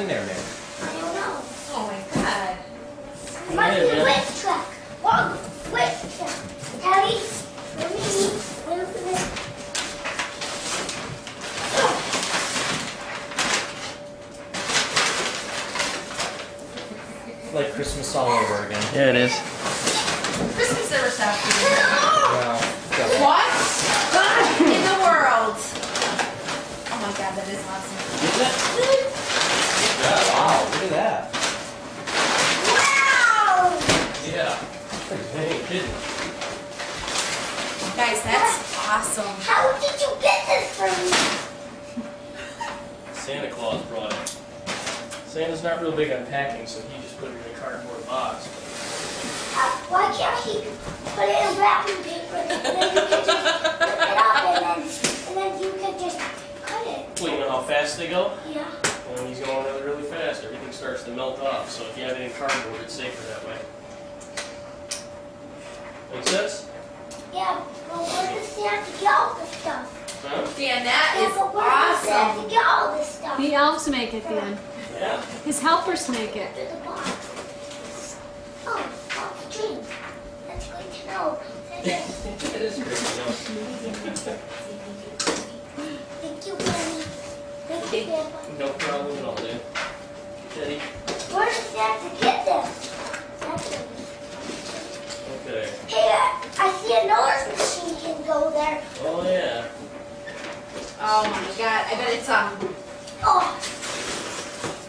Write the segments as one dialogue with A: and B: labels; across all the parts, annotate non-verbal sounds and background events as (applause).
A: in there, man?
B: I don't know.
C: Oh my god.
B: It must
A: Yeah,
B: be a
A: man.
B: whip truck. Whoa, whip truck. Daddy, let me see. Let me see.
A: Like Christmas all over again.
D: Yeah, it is.
C: Christmas never stopped. (laughs)
A: Well, got that.
C: What in the world? Oh my god, that is awesome.
A: Isn't it? (laughs) Wow, look at that.
B: Wow!
A: Yeah. Hey, kidding.
C: Guys, that's awesome.
B: How did you get this for me?
E: Santa Claus brought it. Santa's not real big on packing, so he just put it in a cardboard box.
B: Uh, why can't he put it in wrapping paper and then you can just rip it up and then, and then you can just cut it?
E: Well, you know how fast they go?
B: Yeah.
E: When he's going really, really fast, everything starts to melt off. So if you have it in cardboard, it's safer that way. Make sense?
B: Yeah, but where does Santa get all the stuff?
E: Huh?
C: Dan, that
B: Yeah,
C: is
B: but where does
C: awesome.
B: Santa get all this stuff?
F: The elves make it, Dan.
E: Yeah.
F: His helpers make it.
B: To the box. Oh, oh box dreams. That's good to know. (laughs) Thank
E: it is great, you know. (laughs)
B: you, Granny. Thank.
E: No problem at all, dude. Teddy.
B: Where does Santa get this? That's it.
E: Okay.
B: Hey, I, I see a nose machine can go there.
E: Oh, yeah.
C: Oh my god, I bet it's um
B: Oh,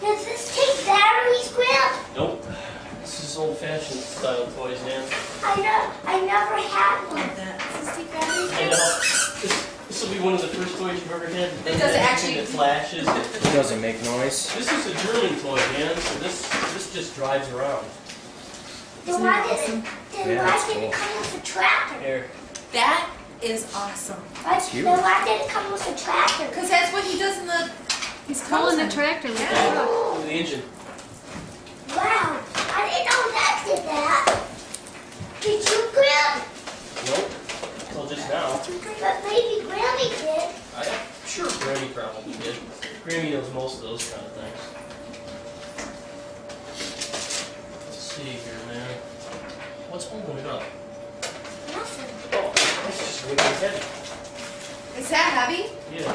B: does this take batteries, Grant?
E: Nope. This is old fashioned style toys, man.
B: I know, I never had one.
C: that. Does this take batteries?
E: I know. This, this will be one of the first toys you've ever had.
C: It doesn't actually-
E: That flashes.
A: It doesn't make noise.
E: This is a drilling toy, man. So this this just drives around.
B: Then why did it, then
A: Yeah,
B: why
A: that's
B: did
A: cool.
B: it come with a tractor?
E: Here.
C: That is awesome.
B: Why,
A: cute.
B: then why did it come with a tractor?
C: Because that's what he does in the.
F: He's pulling the tractor with
C: Yeah.
F: the truck.
E: Look at the engine.
B: Wow, I didn't know that did that. Did you, Grant?
E: Nope. Until just now.
B: But maybe Granny did.
E: I, sure, Granny probably did. Granny knows most of those kind of things. Let's see here, man. What's holding it up?
B: Nothing.
E: Oh, it's just heavy.
C: Is that heavy?
E: Yeah.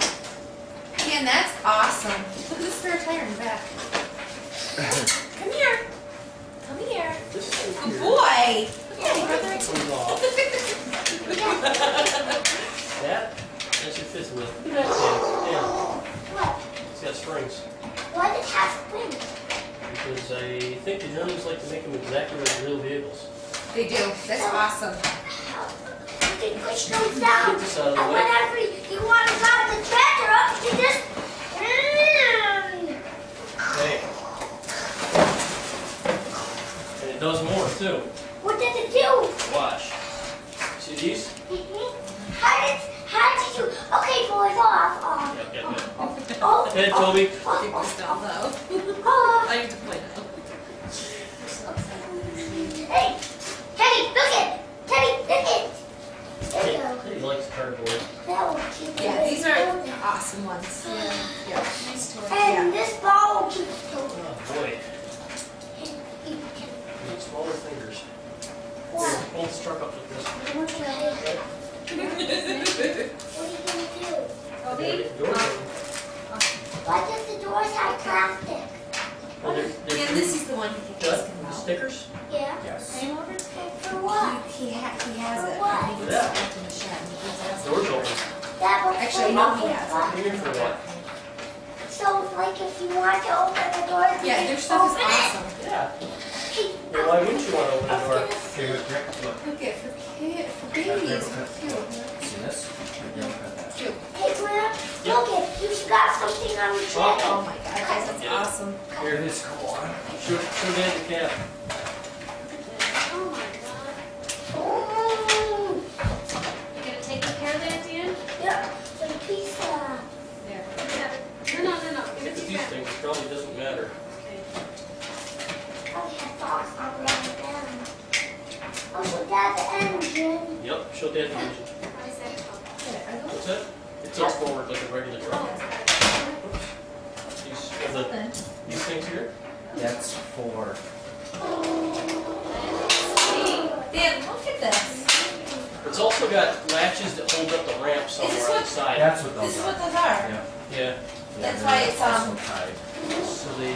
C: Dan, that's awesome. Look at the spare tire in the back. Come here. Come here.
E: This is
C: Good
E: weird.
C: boy.
E: This. That, (laughs) that's your fifth wheel. Look at that thing. Yeah.
B: What?
E: It's got springs.
B: Why did it have springs?
E: Because I think the Germans like to make them exactly like real vehicles.
C: They do. That's awesome.
B: You can push those down.
E: Get this out of the
B: And
E: way.
B: whenever you want to drive the tractor up, you just. Mm.
E: Hey. And it does more too.
B: What does it do?
E: Watch. See these?
B: How did how did you? Okay, boys, off, off.
E: Yep, yep, yep.
B: Oh,
E: Head,
B: oh,
E: Toby.
B: oh,
C: Keep this down though.
B: oh.
C: I need to point out.
B: Hey, Teddy, look it. Teddy, look it. There you go.
E: He likes cardboard.
B: That will keep it
C: Yeah, these are
B: going.
C: awesome ones. Yeah. (sighs) Yeah. Nice toy.
B: And
C: Yeah.
B: this ball will keep it going.
E: Oh boy.
B: And you can-
E: Need smaller fingers. Here,
B: What?
E: hold this truck up like this.
B: Okay. What are you gonna do?
E: Ready? Door open.
B: Why does the doors have plastic?
E: They're, they're
C: And this is the one he keeps
E: What?
C: asking
E: The
C: about.
E: stickers?
B: Yeah.
A: Yes.
C: Name order?
B: For what?
C: He, he, ha- he has it.
B: What?
C: I think it's left in the shed. and he keeps asking.
E: Doors open.
B: That was
C: Actually,
B: for
C: no, he
B: what?
C: has
B: What?
E: Here for what?
B: So, like, if you want to open the door,
C: Yeah,
B: can
C: their stuff is
B: open it.
E: Yeah.
B: Hey,
E: Well, why wouldn't you want to open
B: I
E: a
B: was
E: door?
B: gonna
C: Look at for kid for babies. Cute.
A: See this?
C: Cute.
B: Hey, Graham, look it. You got something on your
C: Oh
B: jacket.
C: Oh my god, that's
E: Yeah.
C: awesome.
E: Here it is. Show, show Dad the cap.
B: Oh my god. Oh.
F: You gonna take good care of that, Dan?
B: Yeah, some pizza.
F: There. No, no, no, no. Give it to
E: These
F: Dad.
E: things probably doesn't matter.
B: Oh, we have dogs on the other end. The engine.
E: Yep, show Dad the engine.
F: I said.
E: What's that? It tilts forward like a regular truck. These
C: something.
E: These things here?
A: That's for.
C: Dan, look at this.
E: It's also got latches that hold up the ramp somewhere
C: this
E: on the
C: what-
E: side.
A: That's what
C: This
A: those
C: is
A: are.
C: what those are.
A: Yeah.
E: Yeah,
A: Yeah,
C: That's why it's, um,
A: tied.
E: so they,